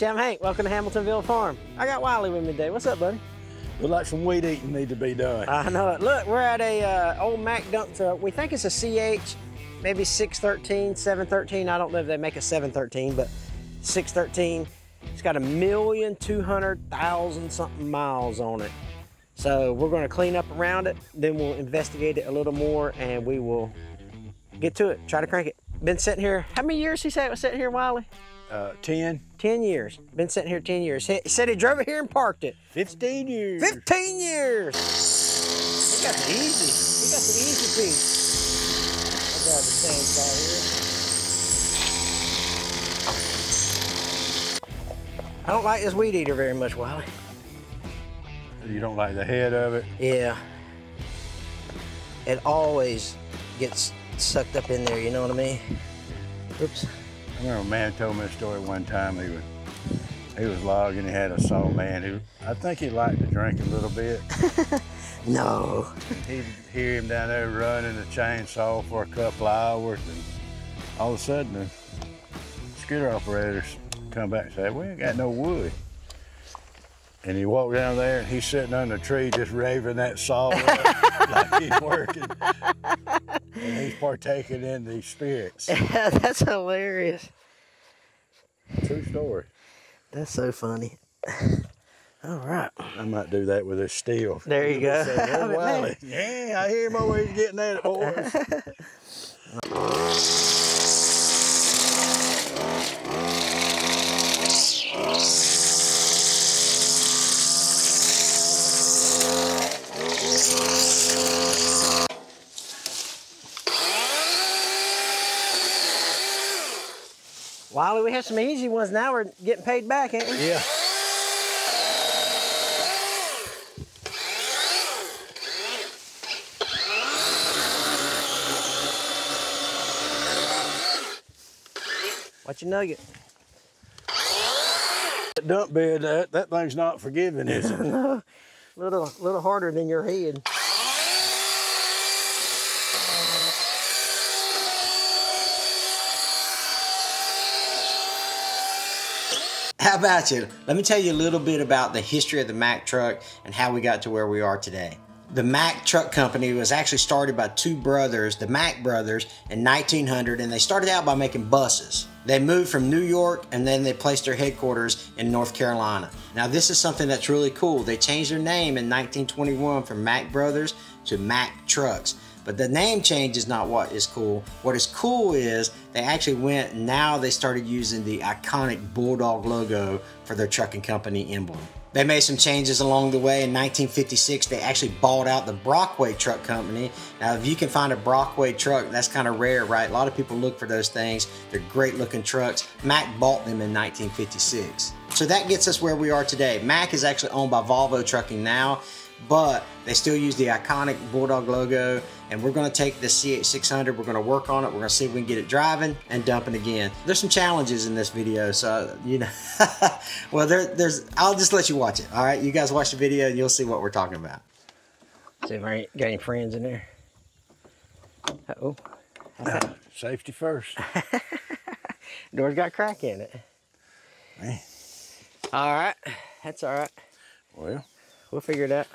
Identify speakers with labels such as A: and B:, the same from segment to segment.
A: you? I'm Hank. Welcome to Hamiltonville Farm. I got Wiley with me today. What's up, buddy?
B: Look like some weed eating need to be done.
A: I know it. Look, we're at a uh, old Mack dump truck. We think it's a CH, maybe 613, 713. I don't know if they make a 713, but 613. It's got a million two hundred thousand something miles on it. So we're going to clean up around it, then we'll investigate it a little more, and we will get to it. Try to crank it. Been sitting here. How many years he said it was sitting here, Wiley?
B: Uh, 10,
A: 10 years. Been sitting here 10 years. He said he drove it here and parked it.
B: 15 years.
A: 15 years. He got the easy. He got the easy piece. I got the same car here. I don't like this weed eater very much, Wiley.
B: You don't like the head of it?
A: Yeah. It always gets sucked up in there, you know what I mean? Oops.
B: I remember a man told me a story one time. He was he was logging. He had a saw man who I think he liked to drink a little bit.
A: No.
B: He'd hear him down there running the chainsaw for a couple hours, and all of a sudden the scooter operators come back and say, "We ain't got no wood." And he walked down there, and he's sitting under a tree just raving that saw like he's working. and he's partaking in the spirits.
A: That's hilarious.
B: True story.
A: That's so funny. All right.
B: I might do that with a steel.
A: There you go.
B: Say, "Oh,
A: I mean,
B: Wally." Yeah, I hear him always getting that it,
A: Wiley, we have some easy ones now. We're getting paid back, ain't we?
B: yeah.
A: Watch your nugget.
B: That dump bed, that, that thing's not forgiving, is it?
A: Little, little harder than your head. How about you? Let me tell you a little bit about the history of the Mack truck and how we got to where we are today. The Mack Truck Company was actually started by two brothers, the Mack brothers, in 1900, and they started out by making buses. They moved from New York and then they placed their headquarters in North Carolina. Now, this is something that's really cool. They changed their name in 1921 from Mack Brothers to Mack Trucks. But the name change is not what is cool. What is cool is they actually went, now they started using the iconic Bulldog logo for their trucking company emblem. They made some changes along the way. In 1956, they actually bought out the Brockway Truck Company. Now, if you can find a Brockway truck, that's kind of rare, right? A lot of people look for those things. They're great looking trucks. Mack bought them in 1956. So that gets us where we are today. Mack is actually owned by Volvo Trucking now, but they still use the iconic Bulldog logo. And we're gonna take the CH600, we're gonna work on it, we're gonna see if we can get it driving and dumping again. There's some challenges in this video, so, you know, well, there, there's, I'll just let you watch it, all right? You guys watch the video and you'll see what we're talking about. See if I ain't got any friends in there. Uh-oh.
B: Safety first.
A: Door's got a crack in it.
B: Man.
A: All right, that's all right.
B: Well,
A: We'll figure it out.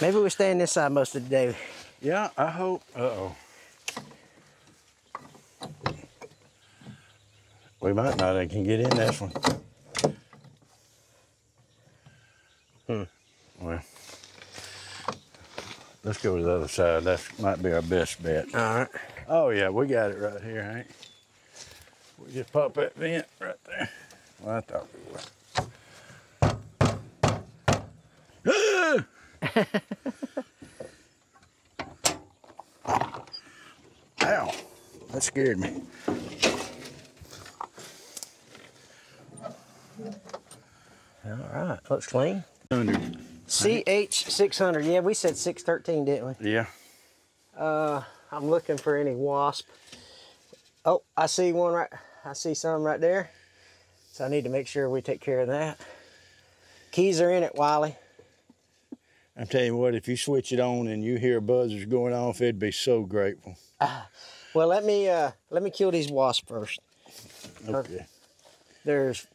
A: Maybe we'll stay on this side most of the day.
B: yeah, I hope. Uh-oh. We might not I can get in this one.
A: Hmm.
B: Well, let's go to the other side. That might be our best bet.
A: All right.
B: Oh yeah, we got it right here, Hank. We just pop that vent right there. Well, I thought we would. Ow, that scared me.
A: All right. Looks clean.
B: Under.
A: CH600. Yeah, we said 613, didn't we?
B: Yeah.
A: Uh, I'm looking for any wasp. Oh, I see one right. I see some right there. So I need to make sure we take care of that. Keys are in it, Wiley.
B: I'm telling you what, if you switch it on and you hear buzzers going off, it'd be so grateful.
A: Well, let me uh, let me kill these wasps first.
B: Okay.
A: There's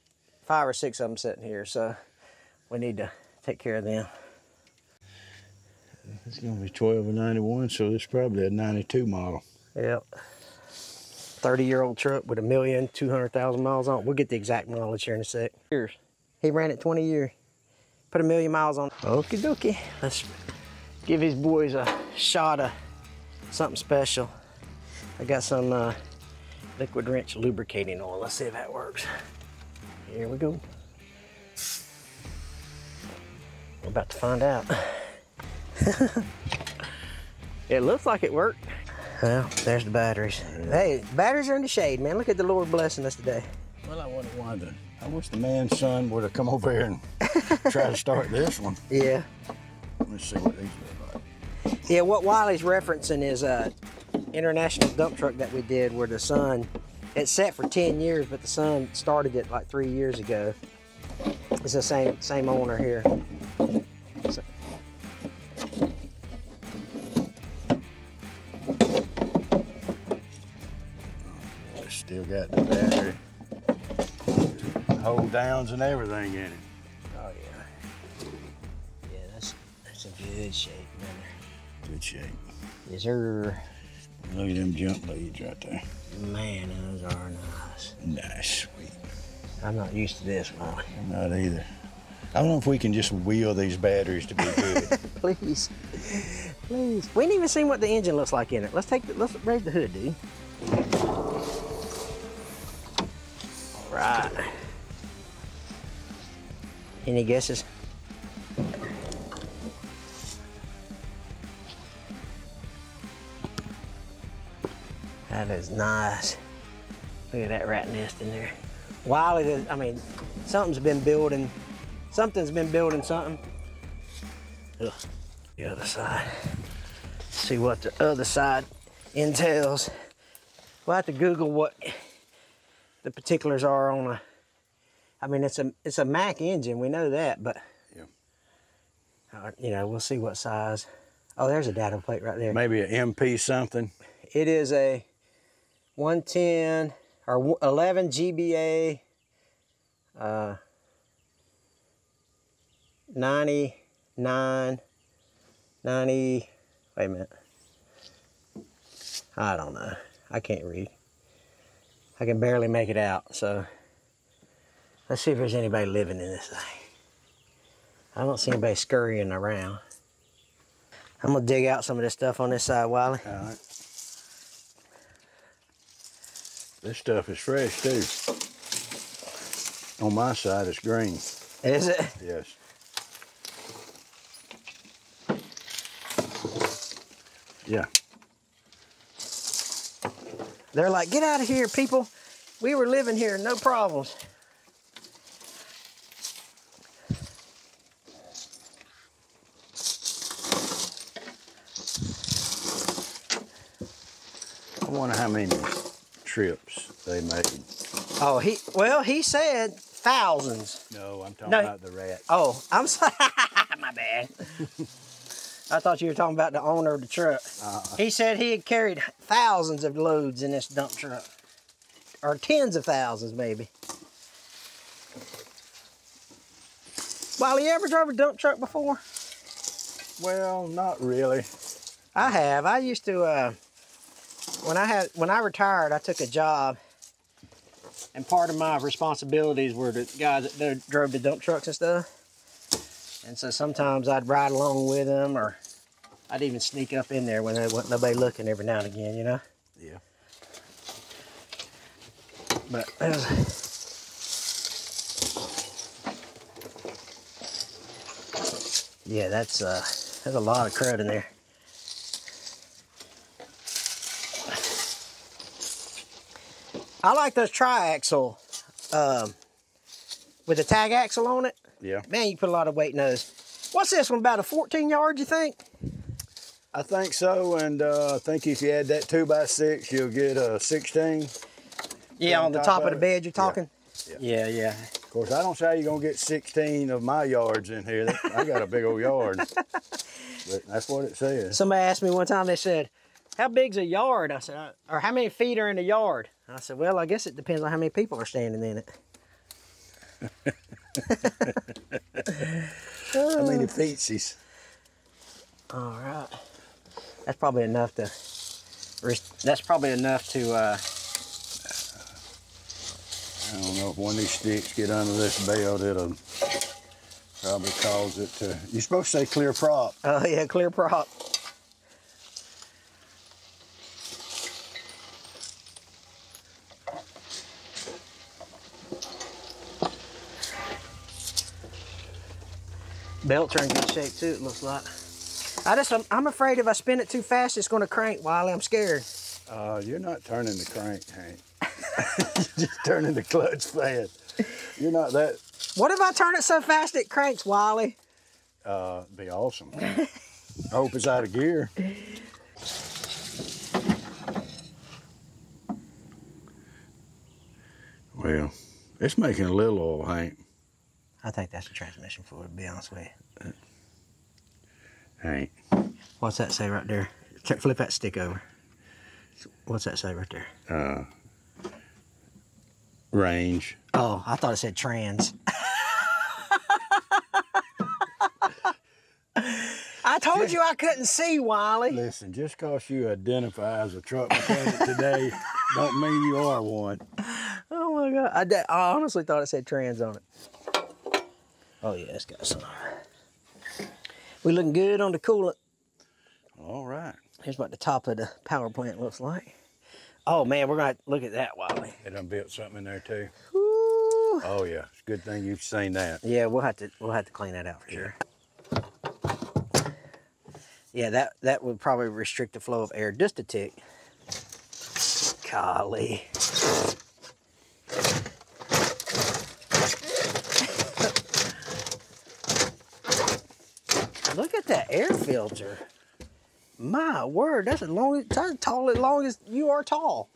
A: five or six of them sitting here, so we need to take care of them.
B: It's gonna be 12 and 91, so it's probably a 92 model.
A: Yep. 30 year old truck with a million, 200,000 miles on it. We'll get the exact mileage here in a sec. Years. He ran it 20 years. Put a million miles on. Okie dokie. Let's give these boys a shot of something special. I got some uh, liquid wrench lubricating oil. Let's see if that works. Here we go. We're about to find out. it looks like it worked. Well, there's the batteries. Hey, batteries are in the shade, man. Look at the Lord blessing us today.
B: Well, I wonder why the. I wish the man's son would have come over here and try to start this one.
A: Yeah.
B: Let's see what these look like.
A: Yeah, what Wiley's referencing is a international dump truck that we did where the son, it's set for 10 years, but the son started it like three years ago. It's the same same owner here. So-
B: still got the battery, hold downs and everything in it.
A: Oh yeah. Yeah, that's that's a good shape, man.
B: Good shape.
A: Yes, sir.
B: Look at them jump leads right there.
A: Man, those are nice.
B: Nice, sweet.
A: I'm not used to this, Wally.
B: Not either. I don't know if we can just wheel these batteries to be good.
A: Please, please. We ain't even seen what the engine looks like in it. Let's take the, let's raise the hood, dude. All right. Any guesses? That is nice. Look at that rat nest in there. Wiley, does- I mean, something's been building. Something's been building something. Ugh. The other side. See what the other side entails. We'll have to Google what the particulars are on a. I mean, it's a it's a Mack engine. We know that, but
B: Yeah.
A: uh, you know, we'll see what size. Oh, there's a data plate right there.
B: Maybe an MP something.
A: It is a 110 or 11 GBA uh, 99, 90, wait a minute. I don't know. I can't read. I can barely make it out, so let's see if there's anybody living in this thing. I don't see anybody scurrying around. I'm gonna dig out some of this stuff on this side, Wiley.
B: All right. This stuff is fresh too. On my side, it's green.
A: Is it?
B: Yes. Yeah.
A: They're like, get out of here, people. We were living here, no problems.
B: I wonder how many trips they made.
A: Oh, he well, he said thousands.
B: No, I'm talking
A: No.
B: about the rat.
A: Oh, I'm sorry. My bad. I thought you were talking about the owner of the truck. He said he had carried thousands of loads in this dump truck, or tens of thousands, maybe. Wiley, you ever drove a dump truck before?
B: Well, not really.
A: I have. I used to uh, when I had when I retired, I took a job, and part of my responsibilities were the guys that drove the dump trucks and stuff. And so sometimes I'd ride along with them, or I'd even sneak up in there when there wasn't nobody looking every now and again, you know.
B: Yeah.
A: But was- yeah, that's uh, there's a lot of crud in there. I like those triaxle um, with the tag axle on it.
B: Yeah.
A: Man, you put a lot of weight in those. What's this one about a 14 yard? You think?
B: I think so, and uh, I think if you add that two by six, you'll get a 16.
A: Yeah,
B: On
A: the
B: top
A: top of
B: of
A: the bed. You're talking.
B: Yeah.
A: Yeah, yeah.
B: Of course, I don't say you're gonna get 16 of my yards in here. I got a big old yard, but that's what it says.
A: Somebody asked me one time. They said, "How big's a yard?" I said, "Uh, "Or how many feet are in a yard?" I said, "Well, I guess it depends on how many people are standing in it."
B: How many pieces?
A: All right. That's probably enough to. That's probably enough to. Uh,
B: I don't know if one of these sticks get under this belt, it'll probably cause it to. You're supposed to say clear prop.
A: oh yeah, clear prop. Belts are in good shape too. It looks like. I just, I'm, I'm afraid if I spin it too fast, it's going to crank. Wiley, I'm scared.
B: Uh, you're not turning the crank, Hank. you're just turning the clutch fast. You're not that.
A: What if I turn it so fast it cranks, Wiley?
B: Uh, be awesome. I hope it's out of gear. Well, it's making a little oil, Hank.
A: I think that's the transmission fluid, to be honest with you.
B: All right.
A: What's that say right there? Check, flip that stick over. What's that say right there?
B: Uh, range.
A: Oh, I thought it said trans. I told you I couldn't see, Wiley.
B: Listen, just cause you identify as a truck mechanic today, don't mean you are one.
A: Oh my god! I, I honestly thought it said trans on it. Oh yeah, it's got some. We looking good on the coolant.
B: All right.
A: Here's what the top of the power plant looks like. Oh man, we're gonna look at that, Wiley.
B: They done built something in there too.
A: Woo.
B: Oh yeah, it's a good thing you've seen that.
A: Yeah, we'll have to we'll have to clean that out for sure. Yeah, that that would probably restrict the flow of air just a tick. Golly. Look at that air filter. My word, that's as long as that's tall as long as you are tall.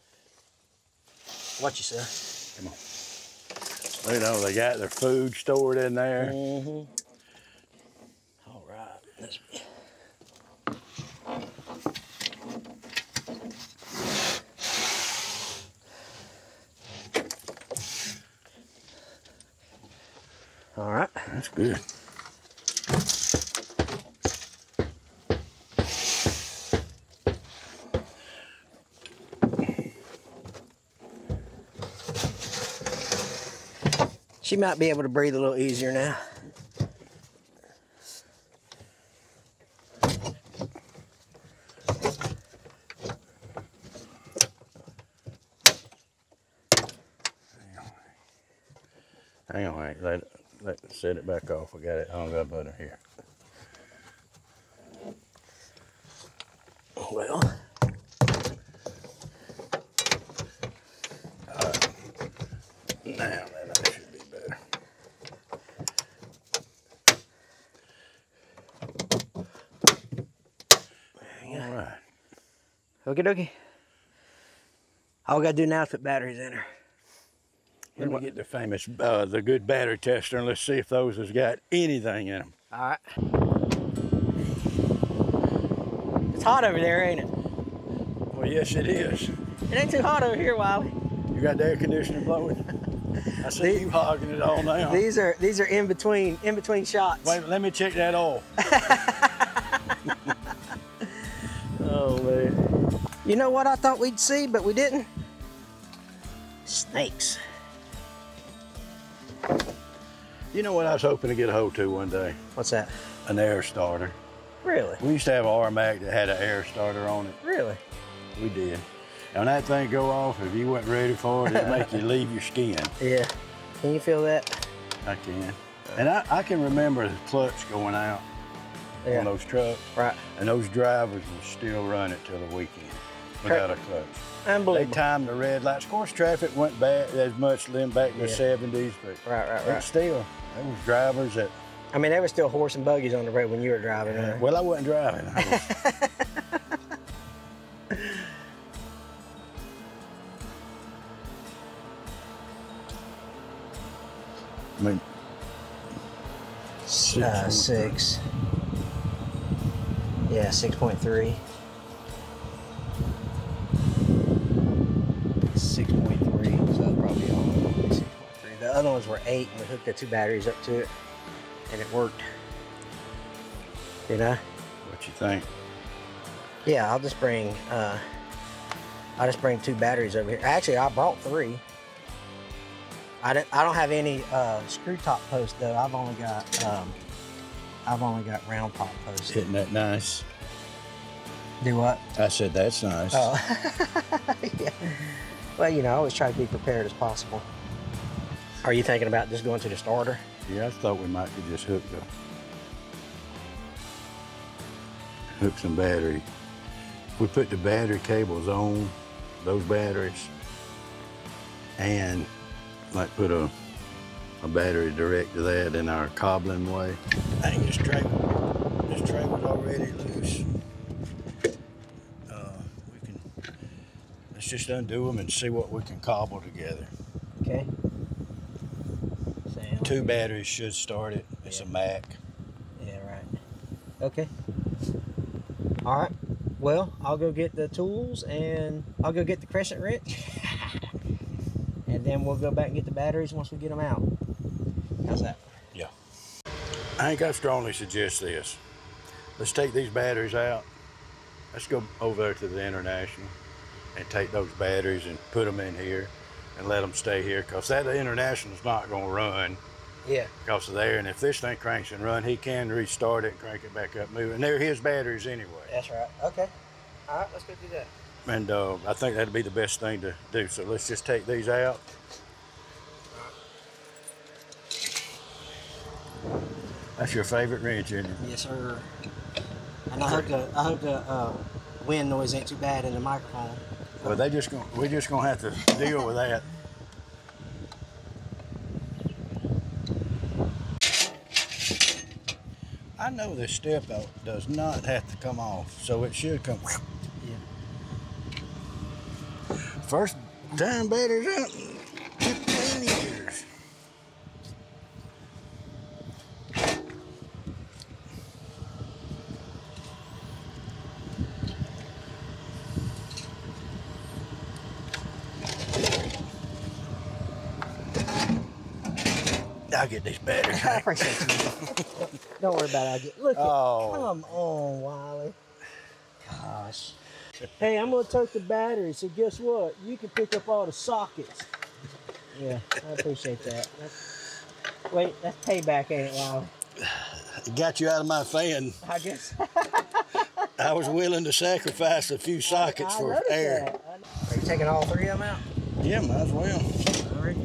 A: What you say?
B: Come on. You know, they got their food stored in there.
A: Mm-hmm. All right. Let's... All right.
B: That's good.
A: She might be able to breathe a little easier now.
B: Hang on, Hank. Let, let set it back off. I got it. I don't got butter here.
A: Well,
B: Now that that should be better. All right.
A: Okie dokie. All we gotta do now is put batteries in her.
B: Let me get the famous, uh, the good battery tester, and let's see if those has got anything in them.
A: All right. It's hot over there, ain't it?
B: Well, yes, it is.
A: It ain't too hot over here, Wiley.
B: You got the air conditioner blowing? I see you hogging it all now.
A: These are these are in between in between shots.
B: Wait, let me check that oil.
A: You know what I thought we'd see, but we didn't? Snakes.
B: You know what I was hoping to get a hold to one day?
A: What's that?
B: An air starter.
A: Really?
B: We used to have an R Mack that had an air starter on it.
A: Really?
B: We did. And when that thing go off, if you weren't ready for it, it'd make you leave your skin.
A: Yeah. Can you feel that?
B: I can. And I, I can remember the clutch going out
A: Yeah.
B: on those trucks,
A: Right.
B: and those drivers would still run it till the weekend without a clutch.
A: Unbelievable.
B: They timed the red lights. Of course, traffic went back as much then back in
A: yeah.
B: the 70s, but
A: right, right, right.
B: still, there was drivers that.
A: I mean, there was still horse and buggies on the road when you were driving. Yeah. Right?
B: Well, I wasn't driving. I was... I mean, six.
A: Uh, six. Yeah, 6.3. The other ones were eight, and we hooked the two batteries up to it, and it worked. You know?
B: What you think?
A: Yeah, I'll just bring. Uh, I'll just bring two batteries over here. Actually, I brought three. I don't. I don't have any uh, screw top posts though. I've only got. Um, I've only got round top posts.
B: Isn't that nice?
A: Do what?
B: I said that's nice.
A: Oh. yeah. Well, you know, I always try to be prepared as possible. Are you thinking about just going to the starter?
B: Yeah, I thought we might could just hook the hook some battery. We put the battery cables on those batteries and like put a a battery direct to that in our cobbling way. I think this tray this tray was already loose. Uh, we can let's just undo them and see what we can cobble together.
A: Okay.
B: Two batteries should start it. It's a Mack.
A: Yeah, right. Okay. All right. Well, I'll go get the tools and I'll go get the crescent wrench. and then we'll go back and get the batteries once we get them out. How's that? Yeah.
B: I think I strongly suggest this. Let's take these batteries out. Let's go over there to the International and take those batteries and put them in here and let them stay here because that International's not going to run
A: Yeah.
B: because of there. And if this thing cranks and run, he can restart it and crank it back up, move. And they're his batteries anyway.
A: That's right. Okay. All right, let's go do that.
B: And uh, I think that'd be the best thing to do. So let's just take these out. That's your favorite wrench, isn't it?
A: Yes, sir. And I hope the I hope the uh, wind noise ain't too bad in the microphone.
B: Well, they just gonna, we're just gonna have to deal with that. I know this step out does not have to come off, so it should come.
A: Yeah.
B: First time batteries out in 15 years. I'll get these batteries.
A: I appreciate you. Don't worry about it. I'll get, look, at-
B: Oh.
A: come on, Wiley. Gosh. Hey, I'm gonna take the battery. So guess what? You can pick up all the sockets. Yeah, I appreciate that. That's, wait, that's payback, ain't it, Wiley?
B: It got you out of my fan.
A: I guess.
B: I was willing to sacrifice a few sockets
A: I
B: for air.
A: that. Are you taking all three of them out?
B: Yeah, might as well.
A: All right.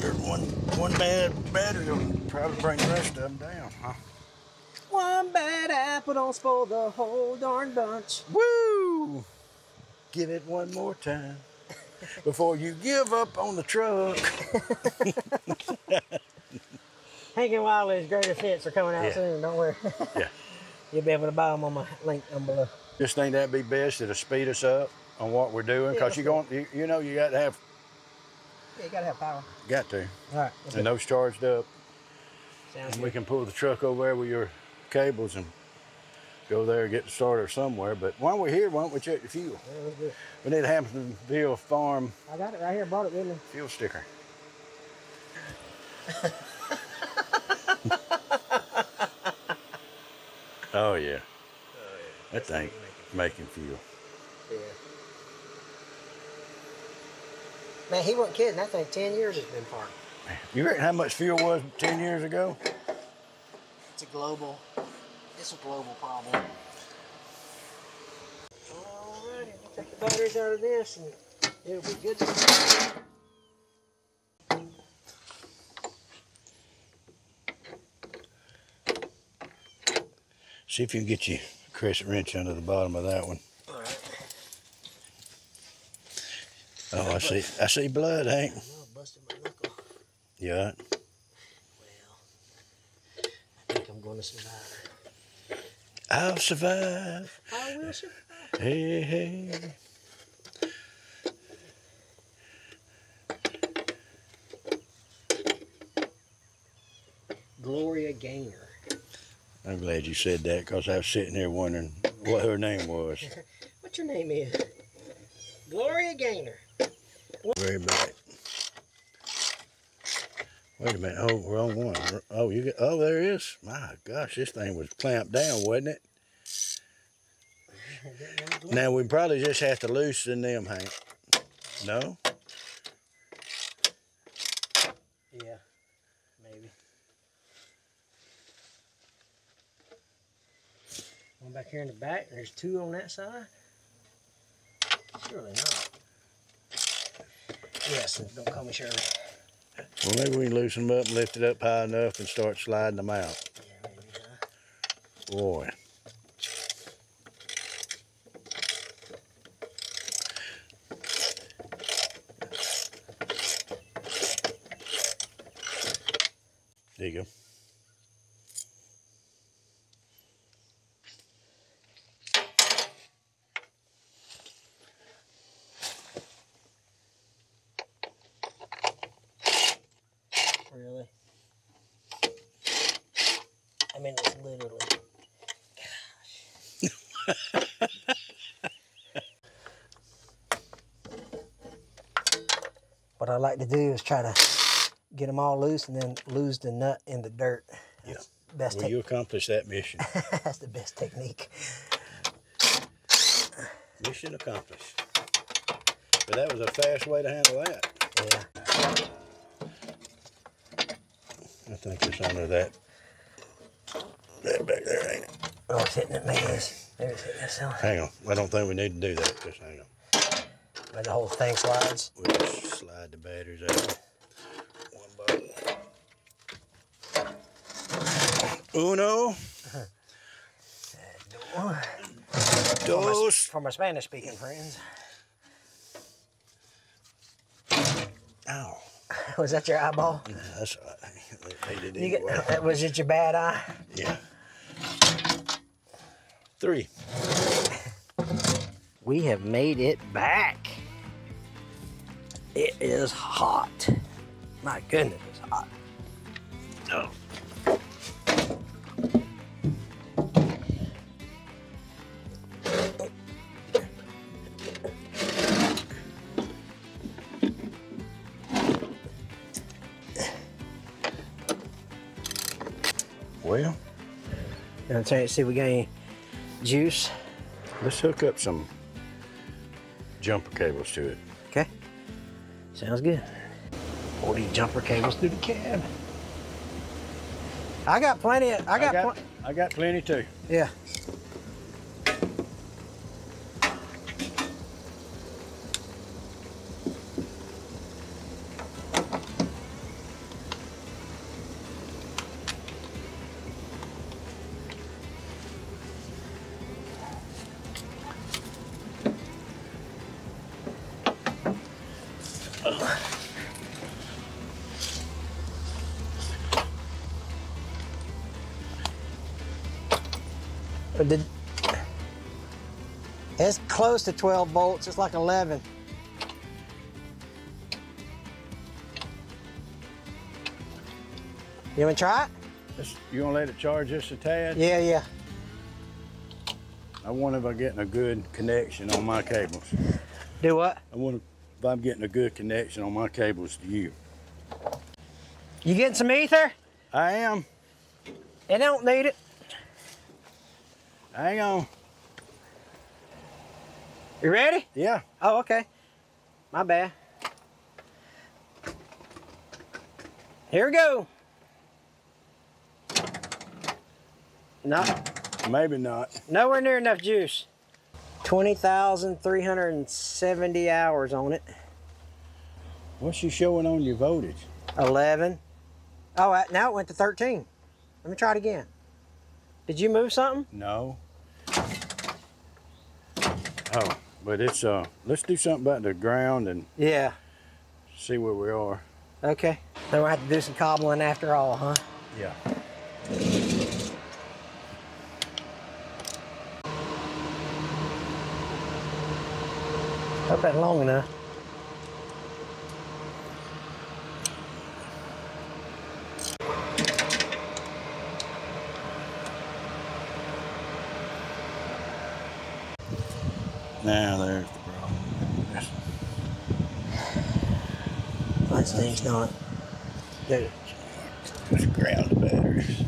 B: There's one one bad battery will probably bring the rest of them down, huh?
A: One bad apple don't spoil the whole darn bunch.
B: Woo! Give it one more time before you give up on the truck.
A: Hank and Wiley's greatest hits are coming out
B: Yeah.
A: soon. Don't worry.
B: Yeah.
A: You'll be able to buy them on my link down below.
B: Just think that'd be best. It'll speed us up on what we're doing
A: Yeah,
B: because you're going, you, you know, you got to have,
A: Yeah, you gotta have power.
B: got to.
A: All right.
B: And those charged up,
A: Sounds
B: and we can pull the truck over there with your cables and go there and get the starter somewhere. But while we're here, why don't we check the fuel?
A: Yeah, let's do it.
B: We need a Hamiltonville Farm
A: I got it right here. Bought it with me.
B: fuel sticker. Oh, oh yeah. That thing making fuel.
A: Yeah. Man, he wasn't kidding. That thing, 10 years has been parked.
B: You reckon how much fuel was ten years ago?
A: It's a global, it's a global problem. Alrighty, we'll take the batteries out of this and it'll be good.
B: See if you can get your crescent wrench under the bottom of that one.
A: Alright.
B: Oh, I see. I see blood, Hank.
A: I busted my knuckle.
B: You all right?
A: Well, I think I'm going to survive.
B: I'll survive.
A: I will survive.
B: Hey, hey.
A: Gloria Gaynor.
B: I'm glad you said that because I was sitting there wondering what her name was.
A: What your name is? Gloria Gaynor.
B: Very black. Wait a minute. Oh, wrong one. Oh, you get. Oh, there it is. My gosh, this thing was clamped down, wasn't it? Now we probably just have to loosen them, Hank. No?
A: Yeah, maybe. One back here in the back. There's two on that side. Surely not. Yes, don't call me Shirley.
B: Well, maybe we can loosen them up and lift it up high enough and start sliding them out.
A: Yeah, maybe, huh?
B: Boy. There you go.
A: Really? I mean, it's literally. Gosh. what I like to do is try to get them all loose and then lose the nut in the dirt. That's the best.
B: Will
A: tech-
B: you accomplish that mission?
A: That's the best technique.
B: mission accomplished. But that was a fast way to handle that.
A: Yeah.
B: I think it's under that. That back there, ain't it?
A: Oh, it's hitting it. Maybe it's, maybe it's hitting one.
B: Hang on. I don't think we need to do that. Just hang on.
A: But the whole thing slides.
B: We'll slide the batteries out. One button. Uno. Dos.
A: For my Spanish speaking friends.
B: Ow.
A: Was that your eyeball?
B: That's all right. They did
A: You
B: anyway.
A: get, uh, was it your bad eye?
B: Yeah. Three.
A: We have made it back. It is hot. My goodness, it's hot.
B: No. Well,
A: You know, trying to see if we got any juice.
B: let's hook up some jumper cables to it.
A: Okay. Sounds good. 40 jumper cables through the cab. I got plenty of, I got,
B: I got, I got plenty too.
A: yeah. It's close to 12 volts. It's like 11. You want to try it?
B: Just- you want to let it charge just a tad?
A: Yeah, yeah.
B: I wonder if I'm getting a good connection on my cables.
A: Do what?
B: I wonder if I'm getting a good connection on my cables to you.
A: You getting some ether?
B: I am.
A: It don't need it.
B: Hang on.
A: You ready?
B: Yeah.
A: Oh, okay. My bad. Here we go. No,
B: Maybe not.
A: nowhere near enough juice. 20,370 hours on it.
B: What's you showing on your voltage?
A: 11. Oh, now it went to 13. Let me try it again. Did you move something?
B: No. Oh, but it's uh. Let's do something about the ground and
A: Yeah.
B: see where we are.
A: Okay. Then we'll have to do some cobbling after all, huh?
B: Yeah.
A: Hope that's long enough.
B: Now there's the problem. That's-
A: That thing's not. Dude,
B: Let's ground batteries.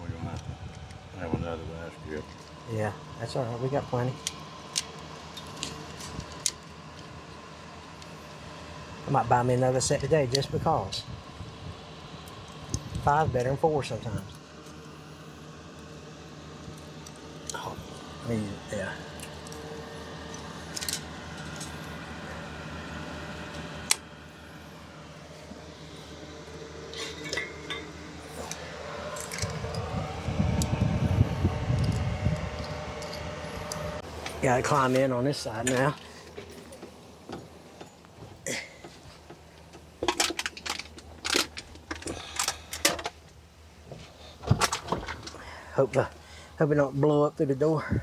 B: We're gonna have to have another vice grip.
A: Yeah, that's all right. We got plenty. I might buy me another set today just because. Five's better than four sometimes. Yeah. Gotta climb in on this side now. Hope the hope it don't blow up through the door.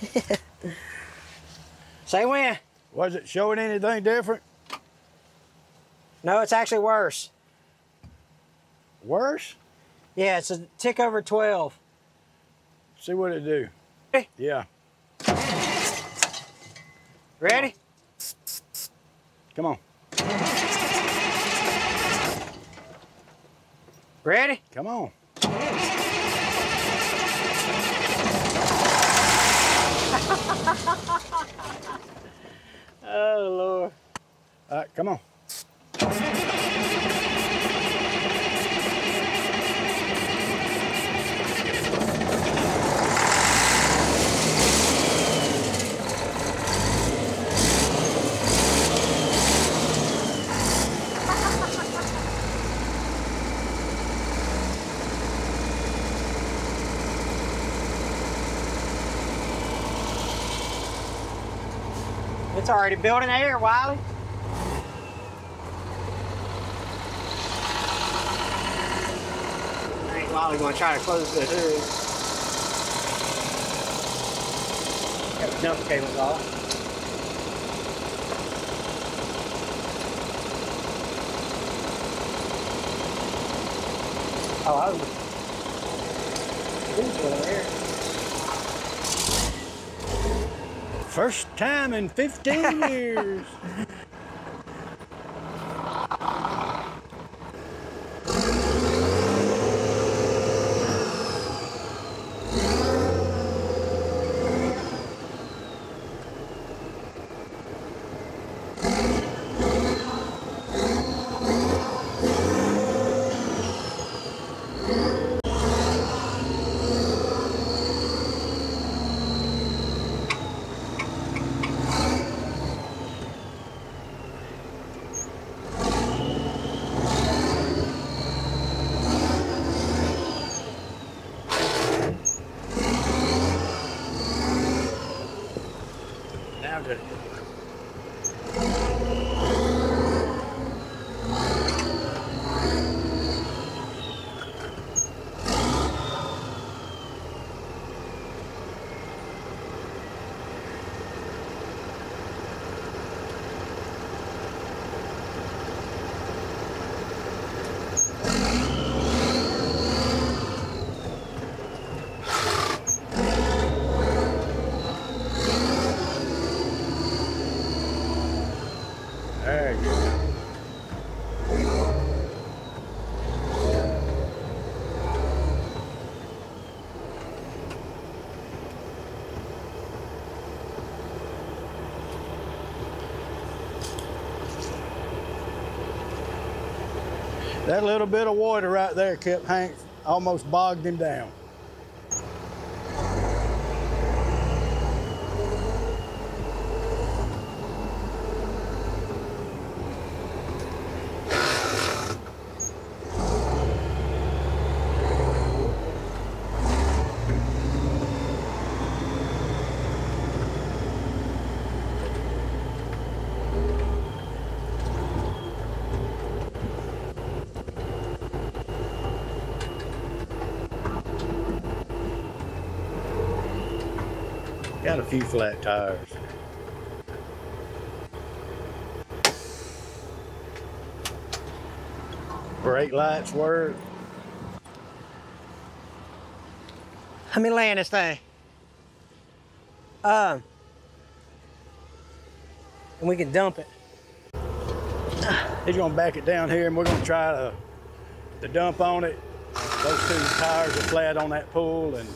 A: Say when?
B: Was it showing anything different?
A: No, it's actually worse.
B: Worse?
A: Yeah, it's a tick over 12.
B: See what it do.
A: Hey.
B: Yeah.
A: Ready?
B: Come on.
A: Ready?
B: Come on.
A: Oh, Lord.
B: All right, come on.
A: It's already building air, Wiley. I ain't Wiley gonna try to close the hood. Got the jump cables off. Oh, I was. It's building
B: First time in 15 years. now to There you go. That little bit of water right there kept Hank almost bogged him down. Got a few flat tires. Brake lights work.
A: Let me land this thing. Um. and we can dump it.
B: He's gonna back it down here and we're gonna try to, to dump on it. Those two tires are flat on that pull and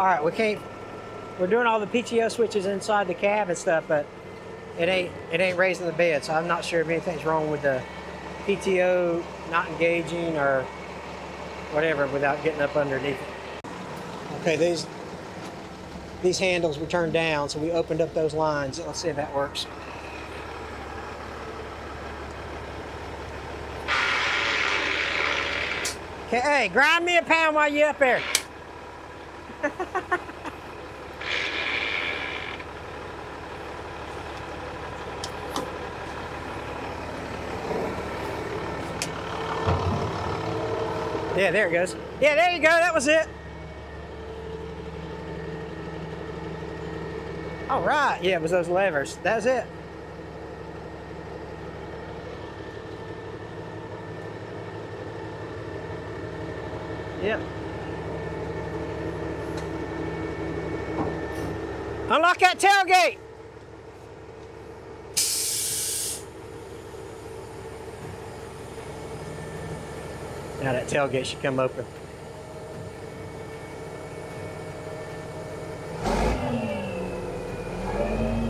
A: All right, we can't. We're doing all the PTO switches inside the cab and stuff, but it ain't it ain't raising the bed. So I'm not sure if anything's wrong with the PTO not engaging or whatever without getting up underneath it. Okay, these these handles were turned down, so we opened up those lines. Let's see if that works. Okay, hey, grind me a pound while you're up there. Yeah, there it goes. Yeah, there you go. That was it. All right. Yeah, it was those levers. That's it. Yep. Unlock that tailgate. Now that tailgate should come open.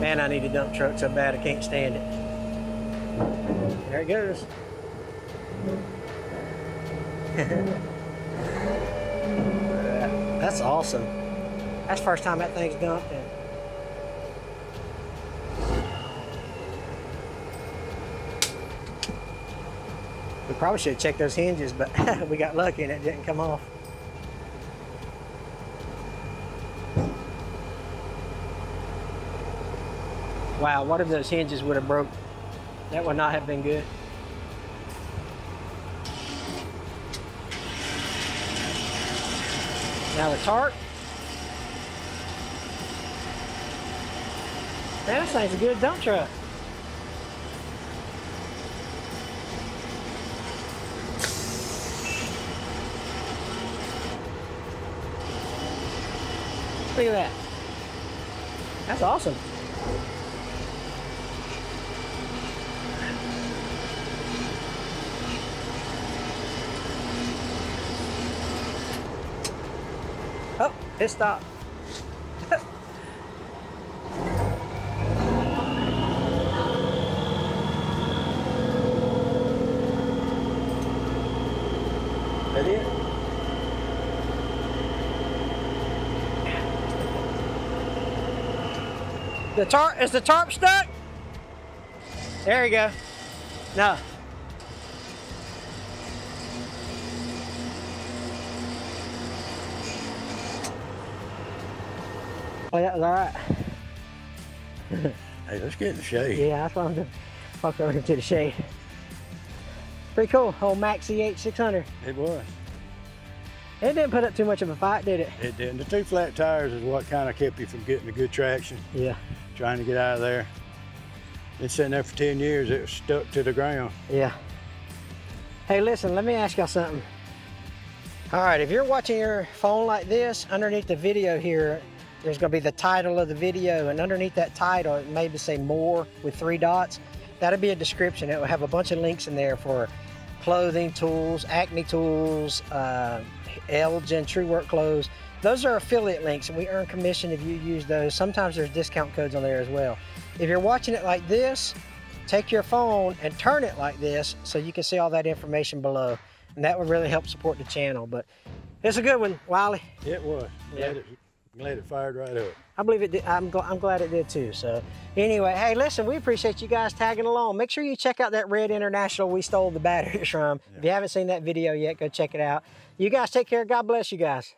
A: Man, I need a dump truck so bad I can't stand it. There it goes. That's awesome. That's the first time that thing's dumped. We probably should have checked those hinges, but we got lucky and it didn't come off. Wow, what if those hinges would have broke? That would not have been good. Now the tarp. Man, this thing's a good dump truck. Look at that. That's awesome. Oh, it stopped. The tarp is the tarp stuck? There you go. No. Oh, that was all right.
B: hey, let's get in the shade.
A: Yeah, that's what I'm doing. Walk over to the shade. Pretty cool, old Mack CH 600.
B: It was.
A: It didn't put up too much of a fight, did it?
B: It didn't. The two flat tires is what kind of kept you from getting a good traction,
A: Yeah,
B: trying to get out of there. Been sitting there for 10 years, it was stuck to the ground.
A: yeah. Hey, listen, let me ask y'all something. All right, if you're watching your phone like this, underneath the video here, there's gonna be the title of the video, and underneath that title, it maybe say more with three dots. That'll be a description. It will have a bunch of links in there for clothing tools, Acme tools, uh, Elgin, Truewerk Clothes. Those are affiliate links, and we earn commission if you use those. Sometimes there's discount codes on there as well. If you're watching it like this, take your phone and turn it like this so you can see all that information below. And that would really help support the channel. But It's a good one, Wiley.
B: It was. Glad, it, glad it fired right up.
A: I believe it did. I'm, gl- I'm glad it did too. So, anyway, hey, listen, we appreciate you guys tagging along. Make sure you check out that Red International we stole the batteries from. If you haven't seen that video yet, go check it out. You guys take care. God bless you guys.